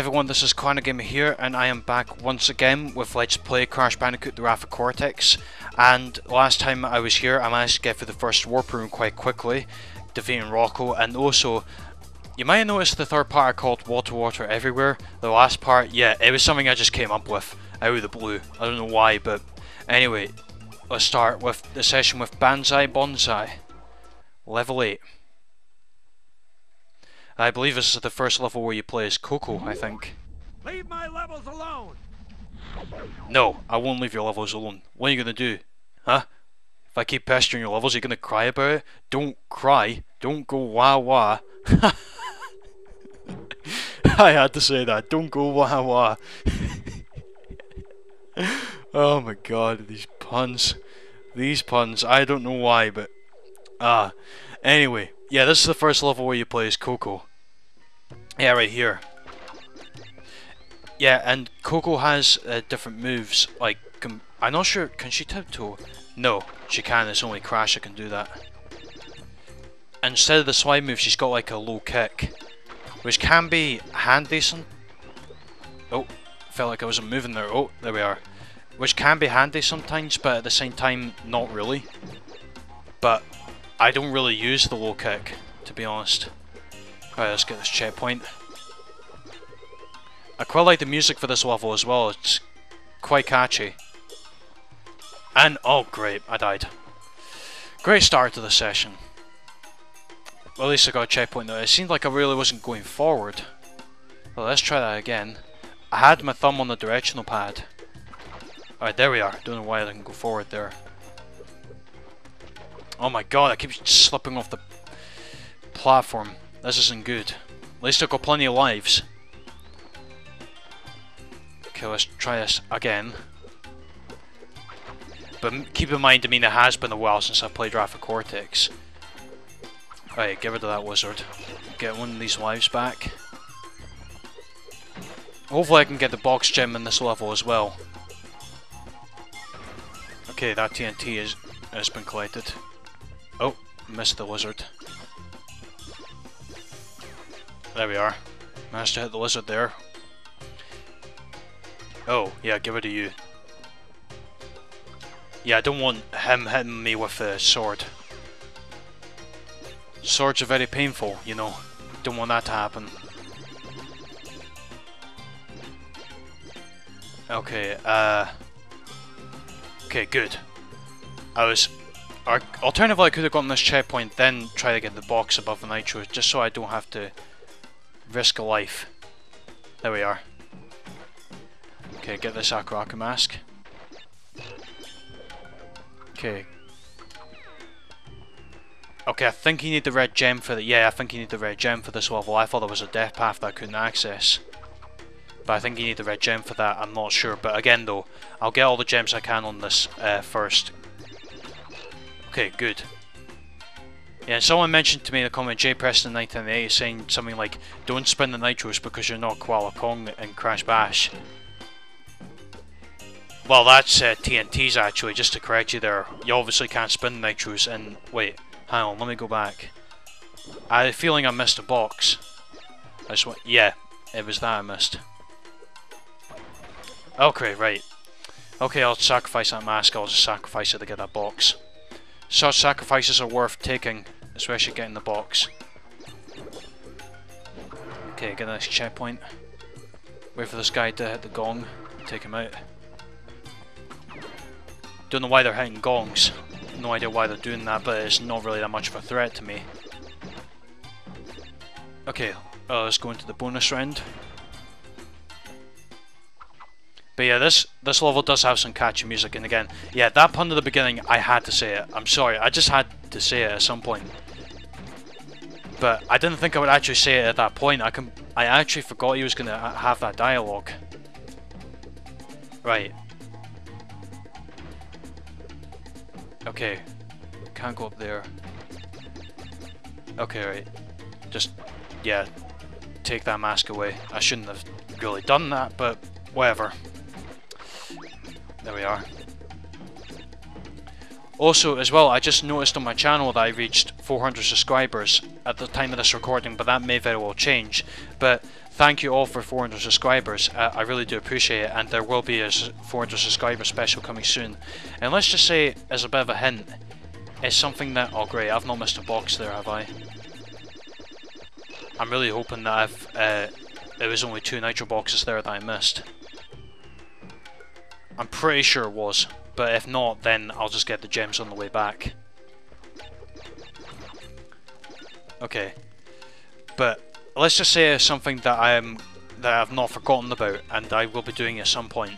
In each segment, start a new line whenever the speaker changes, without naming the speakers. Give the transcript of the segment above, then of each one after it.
everyone, this is Clarinet Gamer here, and I am back once again with Let's Play Crash Bandicoot The Wrath of Cortex. And last time I was here, I managed to get through the first warp room quite quickly, defeating Rok-Ko, and also, you might have noticed the third part I called Water Water Everywhere. The last part, yeah, it was something I just came up with, out of the blue. I don't know why, but anyway, let's start with the session with Banzai Bonsai. Level 8. I believe this is the first level where you play as Coco, I think.
Leave my levels alone!
No, I won't leave your levels alone. What are you gonna do? Huh? If I keep pestering your levels, you're gonna cry about it? Don't cry. Don't go wah wah. I had to say that. Don't go wah wah. oh my god, these puns. These puns. I don't know why, but... Ah. Anyway, yeah, this is the first level where you play as Coco. Yeah, right here. Yeah, and Coco has uh, different moves. Like, I'm not sure. Can she tiptoe? No, she can. It's only Crash that can do that. Instead of the slide move, she's got like a low kick, which can be handy. Some. Oh, felt like I wasn't moving there. Oh, there we are. Which can be handy sometimes, but at the same time, not really. But I don't really use the low kick, to be honest. Alright, let's get this checkpoint. I quite like the music for this level as well, it's quite catchy. And, oh great, I died. Great start to the session. Well, at least I got a checkpoint though. It seemed like I really wasn't going forward. Well, let's try that again. I had my thumb on the directional pad. Alright, there we are. Don't know why I didn't go forward there. Oh my god, I keep slipping off the platform. This isn't good. At least I've got plenty of lives. Okay, let's try this again. But keep in mind, I mean, it has been a while since I played Wrath Cortex. Right, get rid of that wizard. Get one of these lives back. Hopefully I can get the box gem in this level as well. Okay, that TNT is, has been collected. Oh, missed the lizard. There we are. Managed to hit the lizard there. Oh, yeah, give it to you. Yeah, I don't want him hitting me with a sword. Swords are very painful, you know. Don't want that to happen. Okay, uh... Okay, good. I was... Alternatively, I could have gotten this checkpoint, then try to get the box above the nitro, just so I don't have to risk a life. There we are. Okay, get this Aku Aku mask. Okay. Okay, I think you need the red gem for the- yeah, I think you need the red gem for this level. I thought there was a death path that I couldn't access. But I think you need the red gem for that, I'm not sure. But again though, I'll get all the gems I can on this uh, first. Okay, good. Yeah, someone mentioned to me in the comment, Jay Preston 1998 saying something like, don't spin the nitros because you're not Koala Kong and Crash Bash. Well, that's uh, TNT's actually, just to correct you there. You obviously can't spin the nitros and... Wait, hang on, let me go back. I had a feeling I missed a box. I just went, yeah, it was that I missed. Okay, right. Okay, I'll sacrifice that mask, I'll just sacrifice it to get that box. Such sacrifices are worth taking, especially getting the box. Okay, get a nice checkpoint. Wait for this guy to hit the gong, take him out. Don't know why they're hitting gongs. No idea why they're doing that, but it's not really that much of a threat to me. Okay, uh, let's go into the bonus round. But yeah, this this level does have some catchy music, and again, yeah, that pun at the beginning, I had to say it. I'm sorry, I just had to say it at some point. But I didn't think I would actually say it at that point. I can, I actually forgot he was gonna have that dialogue. Right. Okay, can't go up there. Okay, right. Just, yeah, take that mask away. I shouldn't have really done that, but whatever. There we are. Also, as well, I just noticed on my channel that I reached 400 subscribers at the time of this recording, but that may very well change. But thank you all for 400 subscribers. Uh, I really do appreciate it, and there will be a 400 subscriber special coming soon. And let's just say, as a bit of a hint, it's something that... Oh great, I've not missed a box there, have I? I'm really hoping that I've... Uh, there was only two nitro boxes there that I missed. I'm pretty sure it was, but if not, then I'll just get the gems on the way back. Okay. But let's just say something that I am that I've not forgotten about and I will be doing at some point.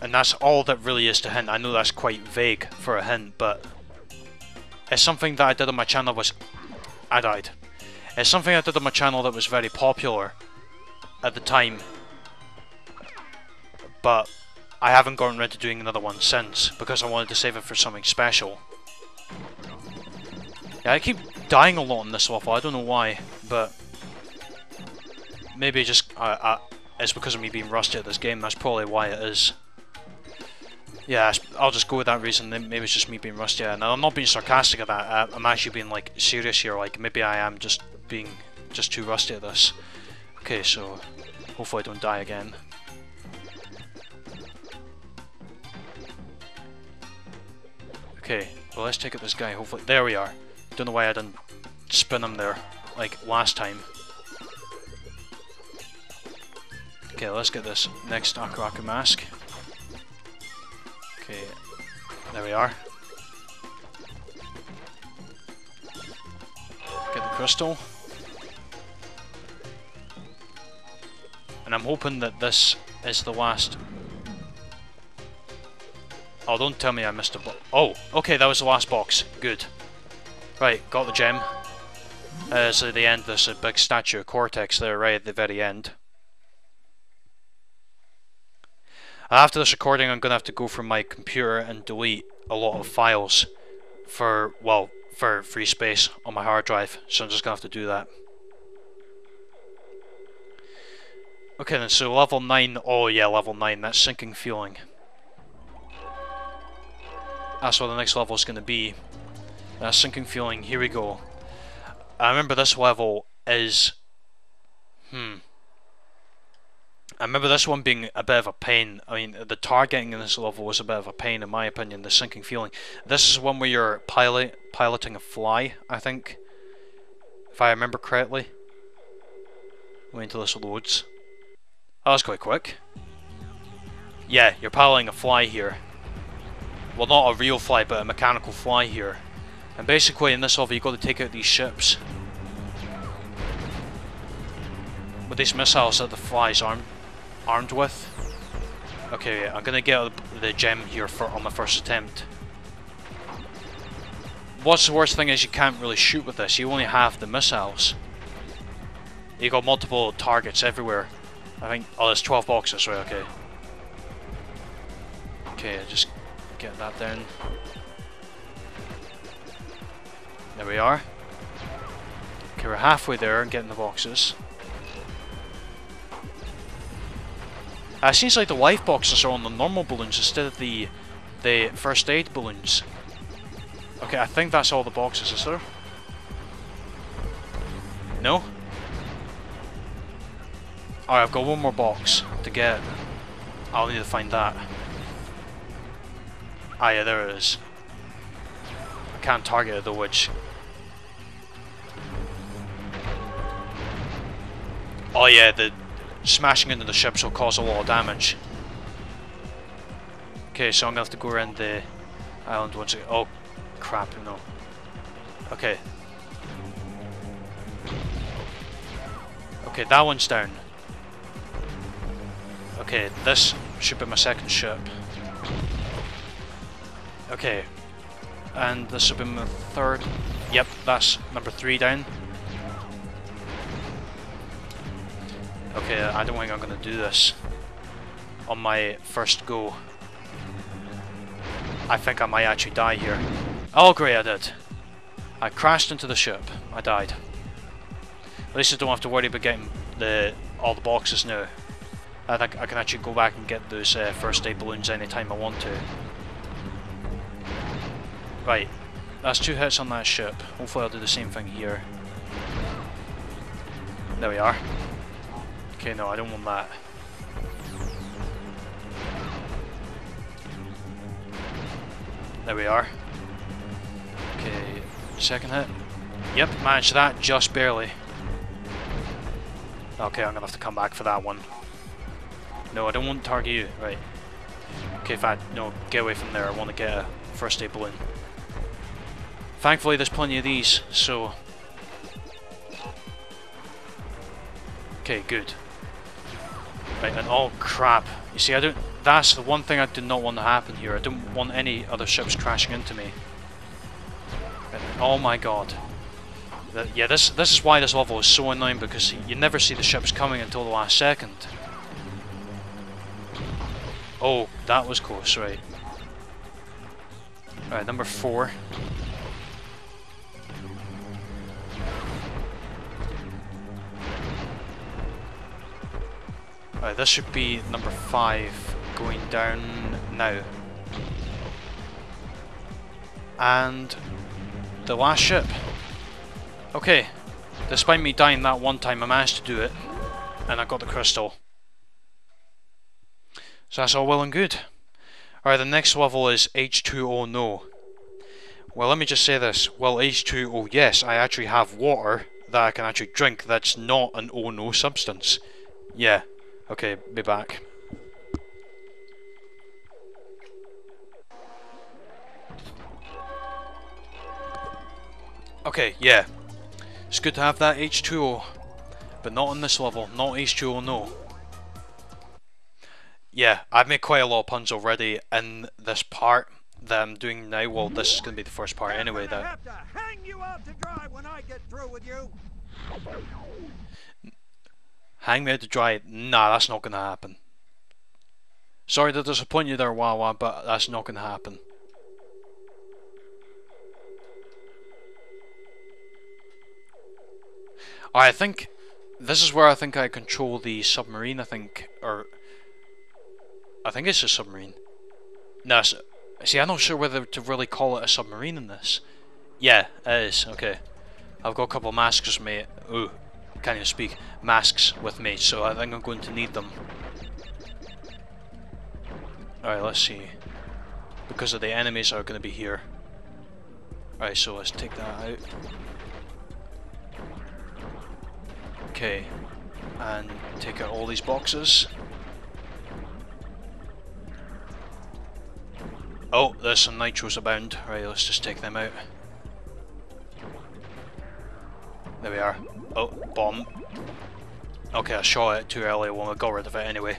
And that's all that really is to hint. I know that's quite vague for a hint, but it's something that I did on my channel was I died. It's something I did on my channel that was very popular at the time. But I haven't gotten around to doing another one since because I wanted to save it for something special. Yeah, I keep dying a lot in this level, I don't know why, but maybe just uh, it's because of me being rusty at this game, that's probably why it is. Yeah, I'll just go with that reason, maybe it's just me being rusty. And I'm not being sarcastic at that, uh, I'm actually being like serious here, like maybe I am just being just too rusty at this. Okay, so hopefully I don't die again. Okay, well let's take out this guy, hopefully- there we are. Don't know why I didn't spin him there, like last time. Okay, let's get this next Aku mask. Okay, there we are. Get the crystal. And I'm hoping that this is the last Oh, don't tell me I missed a box. Oh, okay, that was the last box. Good. Right, got the gem. Uh, so at the end there's a big statue of Cortex there right at the very end. After this recording I'm going to have to go from my computer and delete a lot of files for, well, for free space on my hard drive, so I'm just going to have to do that. Okay then, so level 9, oh yeah, level 9, that sinking feeling. That's what the next level is going to be. That sinking feeling, here we go. I remember this level is... Hmm. I remember this one being a bit of a pain. I mean, the targeting in this level was a bit of a pain, in my opinion, the sinking feeling. This is one where you're pilot piloting a fly, I think. If I remember correctly. Wait until this loads. Oh, that was quite quick. Yeah, you're piloting a fly here. Well, not a real fly, but a mechanical fly here. And basically in this level you've got to take out these ships. With these missiles that the fly's armed, armed with. Okay, I'm gonna get the gem here for on my first attempt. What's the worst thing is you can't really shoot with this, you only have the missiles. You got multiple targets everywhere. I think, oh there's 12 boxes, right, okay. Okay, I just get that down. There we are. Okay, we're halfway there and getting the boxes. Uh, it seems like the life boxes are on the normal balloons instead of the the first aid balloons. Okay, I think that's all the boxes, is there? No? Alright, I've got one more box to get. I'll need to find that. Ah yeah, there it is. I can't target the witch. Oh yeah, the smashing into the ships will cause a lot of damage. Okay, so I'm gonna have to go around the island once again. Oh, crap, no. Okay. Okay, that one's down. Okay, this should be my second ship. Okay. And this should be my third. Yep, that's number three down. Okay, I don't think I'm gonna do this on my first go. I think I might actually die here. Oh great, I did. I crashed into the ship. I died. At least I don't have to worry about getting the all the boxes now. I think I can actually go back and get those uh, first aid balloons anytime I want to. Right, that's two hits on that ship. Hopefully I'll do the same thing here. There we are. Okay, no, I don't want that. There we are. Okay, second hit. Yep, managed that just barely. Okay, I'm gonna have to come back for that one. No, I don't want to target you. Right. Okay, fine. No, get away from there. I want to get a first aid balloon. Thankfully, there's plenty of these, so... Okay, good. Right, and oh crap. You see, I don't... That's the one thing I do not want to happen here. I don't want any other ships crashing into me. oh my god. yeah, this this is why this level is so annoying, because you never see the ships coming until the last second. Oh, that was close, right. Alright, number four. Alright, this should be number five going down now. And the last ship. Okay, despite me dying that one time, I managed to do it, and I got the crystal. So that's all well and good. Alright, the next level is H2O no. Well, let me just say this. Well, H2O, yes, I actually have water that I can actually drink that's not an O no substance. Yeah. Okay, be back. Okay, yeah. It's good to have that H2O. But not on this level. Not H2O no. Yeah, I've made quite a lot of puns already in this part that I'm doing now. Well, this is going to be the first part anyway. That
hang
me out to dry? Nah, that's not going to happen. Sorry to disappoint you there, Wa-Wa, but that's not going to happen. I think this is where I think I control the submarine. I think, or I think it's a submarine. No, see, I'm not sure whether to really call it a submarine in this. Yeah, it is. Okay. I've got a couple of masks me. Ooh, can't even speak. Masks with me, so I think I'm going to need them. Alright, let's see. Because of the enemies are going to be here. Alright, so let's take that out. Okay. And take out all these boxes. Oh, there's some nitros abound. Right, let's just take them out. There we are. Oh, bomb. Okay, I shot it too early when I got rid of it anyway.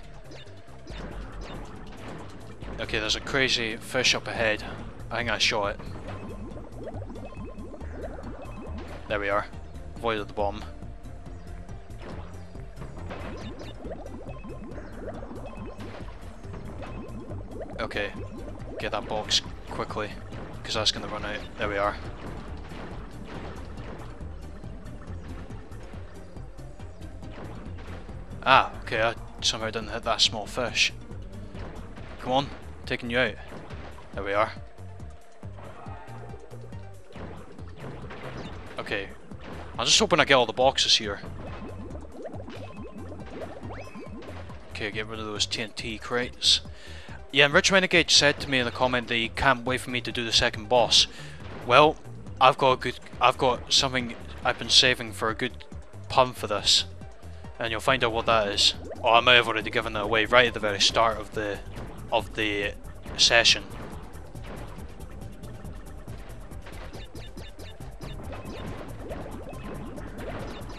Okay, there's a crazy fish up ahead. I think I shot it. There we are. Avoided the bomb. Okay, get that box quickly, because that's going to run out. There we are. Okay, I somehow didn't hit that small fish. Come on, taking you out. There we are. Okay, I'm just hoping I get all the boxes here. Okay, get rid of those TNT crates. Yeah, and Rich Renegade said to me in the comment that he can't wait for me to do the second boss. Well, I've got a good, I've got something I've been saving for a good pun for this, and you'll find out what that is. Oh, I may have already given that away right at the very start of the, of the session.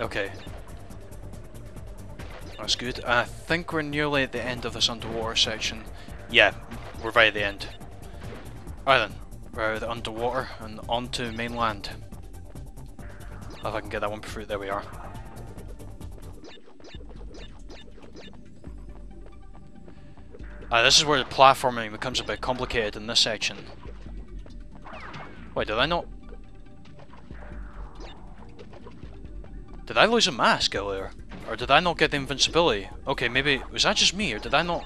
Okay. That's good. I think we're nearly at the end of this underwater section. Yeah, we're right at the end. Alright then, we're out of the underwater and onto mainland. If I can get that one through, there we are. Uh, this is where the platforming becomes a bit complicated in this section. Wait, did I not... Did I lose a mask earlier? Or did I not get the invincibility? Okay, maybe... Was that just me, or did I not...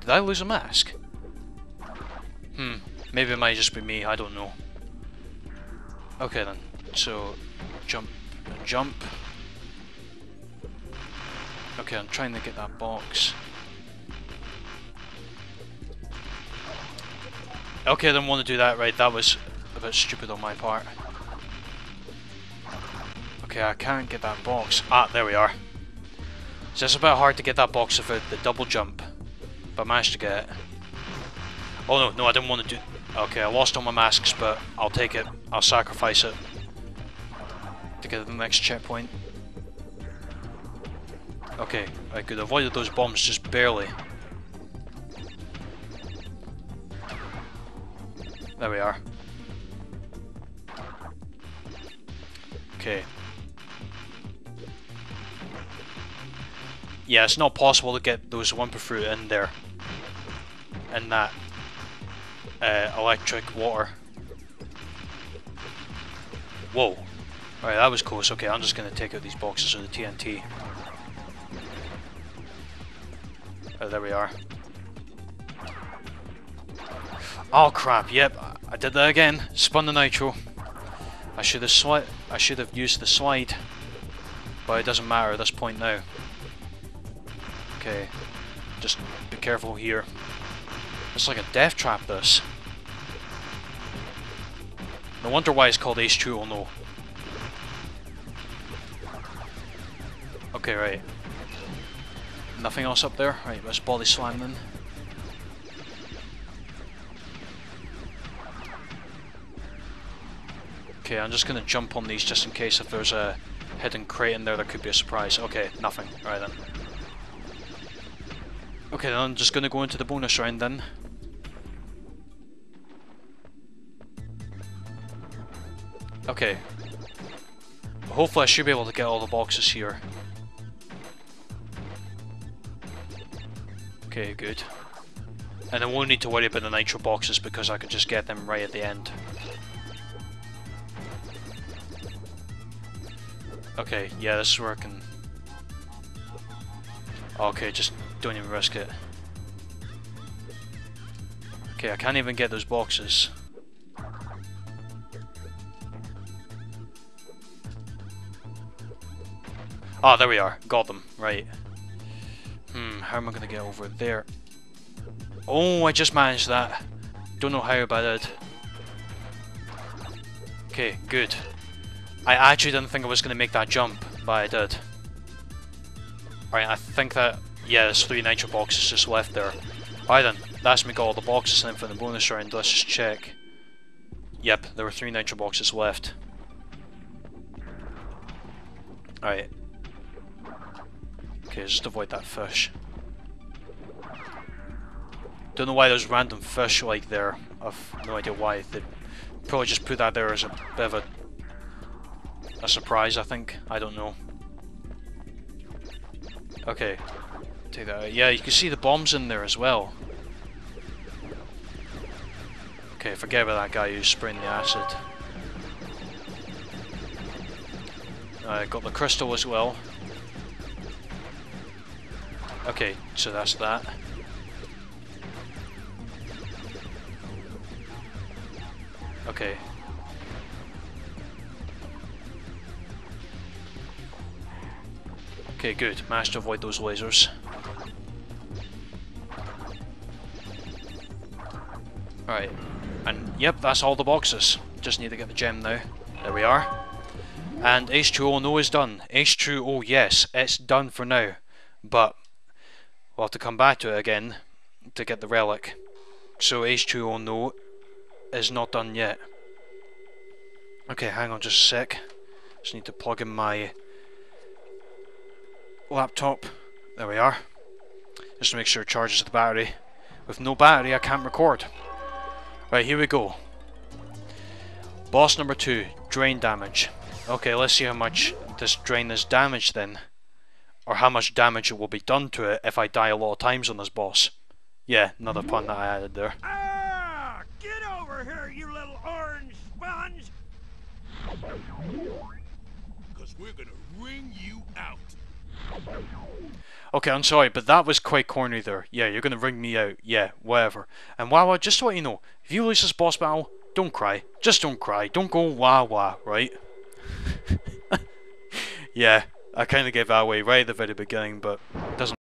Did I lose a mask? Hmm, maybe it might just be me, I don't know. Okay then, so jump, jump. Okay, I'm trying to get that box. Okay, I didn't want to do that, right, that was a bit stupid on my part. Okay, I can't get that box. Ah, there we are. So it's a bit hard to get that box without the double jump. But I managed to get it. Oh no, no, I didn't want to do... Okay, I lost all my masks, but I'll take it. I'll sacrifice it. To get to the next checkpoint. Okay, I could avoided those bombs just barely. There we are. Okay. Yeah, it's not possible to get those Wumpa fruit in there. In that uh, electric water. Whoa. Alright, that was close. Okay, I'm just gonna take out these boxes of the TNT. Oh, there we are. Oh crap, yep, did that again. Spun the nitro. I should have slid I should have used the slide. But it doesn't matter at this point now. Okay. Just be careful here. It's like a death trap this. No wonder why it's called H2O no. Okay, right. Nothing else up there? Right, let's body slam then. Okay, I'm just gonna jump on these just in case if there's a hidden crate in there that could be a surprise. Okay, nothing. Alright then. Okay, then I'm just gonna go into the bonus round then. Okay. Hopefully I should be able to get all the boxes here. Okay, good. And I won't need to worry about the nitro boxes because I can just get them right at the end. Okay, yeah, this is working. Okay, just don't even risk it. Okay, I can't even get those boxes. Ah, oh, there we are. Got them. Right. Hmm, how am I going to get over there? Oh, I just managed that. Don't know how, but I did. Okay, good. I actually didn't think I was going to make that jump, but I did. Right, I think that... Yeah, there's three nitro boxes just left there. Alright then, that's me got all the boxes in for the bonus round, let's just check. Yep, there were three nitro boxes left. Alright. Okay, just avoid that fish. Don't know why there's random fish like there. I've no idea why. They probably just put that there as a bit of a a surprise, I think. I don't know. Okay. Take that out. Yeah, you can see the bombs in there as well. Okay, forget about that guy who's spraying the acid. I uh, got the crystal as well. Okay, so that's that. Okay, Okay, good. Managed to avoid those lasers. Alright. And yep, that's all the boxes. Just need to get the gem now. There we are. And H2O no is done. H2O yes, it's done for now. But we'll have to come back to it again to get the relic. So H2O no is not done yet. Okay, hang on just a sec. Just need to plug in my laptop. There we are. Just to make sure it charges the battery. With no battery I can't record. Right, here we go. Boss number two, drain damage. Okay, let's see how much this drain is damaged then. Or how much damage it will be done to it if I die a lot of times on this boss. Yeah, another pun that I added there.
Ah! Get over here, you little orange sponge!
Because we're gonna wring you out.
Okay, I'm sorry, but that was quite corny there. Yeah, you're gonna ring me out. Yeah, whatever. And Wa-Wa, just to let you know, if you lose this boss battle, don't cry. Just don't cry. Don't go wah wah, right? yeah, I kind of gave that away right at the very beginning, but it doesn't